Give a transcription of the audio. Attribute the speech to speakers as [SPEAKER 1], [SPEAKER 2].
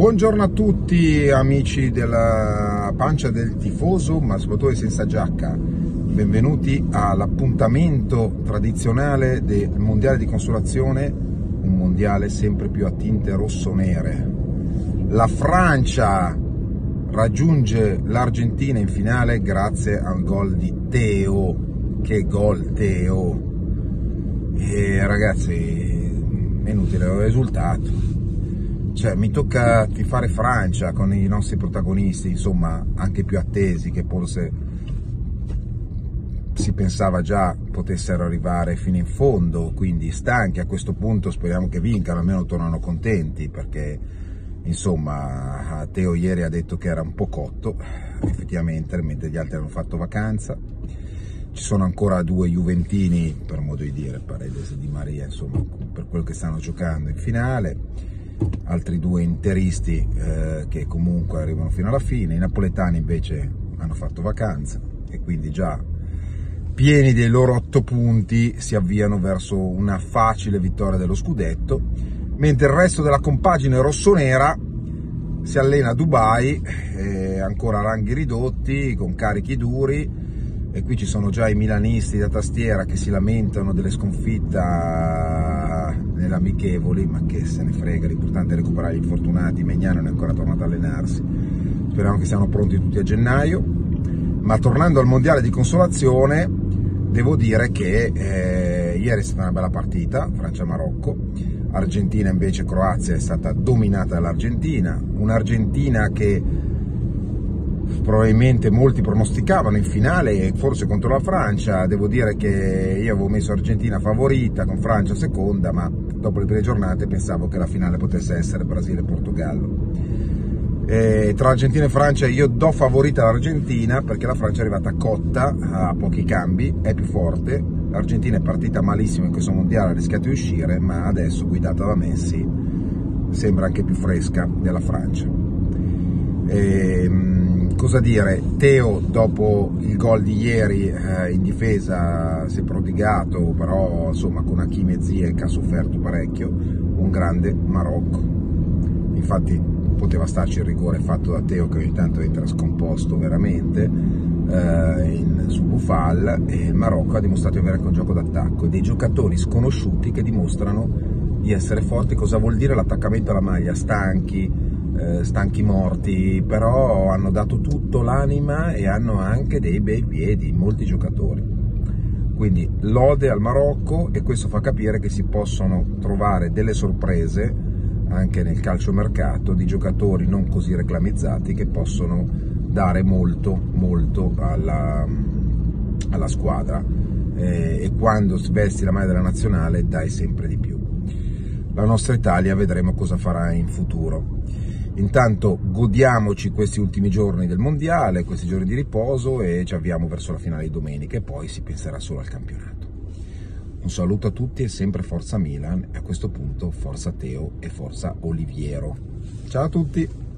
[SPEAKER 1] Buongiorno a tutti amici della pancia del tifoso, ma soprattutto senza giacca. Benvenuti all'appuntamento tradizionale del Mondiale di Consolazione, un mondiale sempre più a tinte rosso-nere. La Francia raggiunge l'Argentina in finale grazie al gol di Teo. Che gol Teo! E ragazzi, è inutile, ho risultato cioè, mi tocca tifare Francia con i nostri protagonisti, insomma, anche più attesi, che forse si pensava già potessero arrivare fino in fondo, quindi stanchi a questo punto speriamo che vincano, almeno tornano contenti, perché insomma Teo ieri ha detto che era un po' cotto, effettivamente, mentre gli altri hanno fatto vacanza. Ci sono ancora due Juventini, per modo di dire, Paredes e Di Maria, insomma, per quello che stanno giocando in finale altri due interisti eh, che comunque arrivano fino alla fine, i napoletani invece hanno fatto vacanza e quindi già pieni dei loro otto punti si avviano verso una facile vittoria dello scudetto, mentre il resto della compagine rossonera si allena a Dubai, eh, ancora ranghi ridotti, con carichi duri, e qui ci sono già i milanisti da tastiera che si lamentano delle sconfitte nelle amichevoli, ma che se ne frega, l'importante è recuperare gli infortunati, Megnano è ancora tornato ad allenarsi, speriamo che siano pronti tutti a gennaio, ma tornando al mondiale di consolazione, devo dire che eh, ieri è stata una bella partita, Francia-Marocco, Argentina invece Croazia è stata dominata dall'Argentina, un'Argentina che probabilmente molti pronosticavano in finale e forse contro la Francia, devo dire che io avevo messo Argentina favorita con Francia seconda, ma dopo le prime giornate pensavo che la finale potesse essere Brasile-Portogallo. tra Argentina e Francia io do favorita l'Argentina perché la Francia è arrivata cotta a pochi cambi, è più forte, l'Argentina è partita malissimo in questo mondiale, ha rischiato di uscire, ma adesso guidata da Messi sembra anche più fresca della Francia. E, cosa dire, Teo dopo il gol di ieri eh, in difesa si è prodigato, però insomma con Hakim e Ziyech ha sofferto parecchio, un grande Marocco. Infatti poteva starci il rigore fatto da Teo che ogni tanto entra scomposto veramente eh, in, su Bufal e il Marocco ha dimostrato di avere anche un gioco d'attacco, dei giocatori sconosciuti che dimostrano di essere forti, cosa vuol dire l'attaccamento alla maglia, stanchi, eh, stanchi morti, però hanno dato tutto l'anima e hanno anche dei bei piedi, molti giocatori. Quindi lode al Marocco e questo fa capire che si possono trovare delle sorprese anche nel calciomercato di giocatori non così reclamizzati che possono dare molto, molto alla, alla squadra eh, e quando svesti la maglia della nazionale dai sempre di più. La nostra Italia vedremo cosa farà in futuro. Intanto godiamoci questi ultimi giorni del mondiale, questi giorni di riposo e ci avviamo verso la finale di domenica e poi si penserà solo al campionato. Un saluto a tutti e sempre Forza Milan e a questo punto Forza Teo e Forza Oliviero. Ciao a tutti!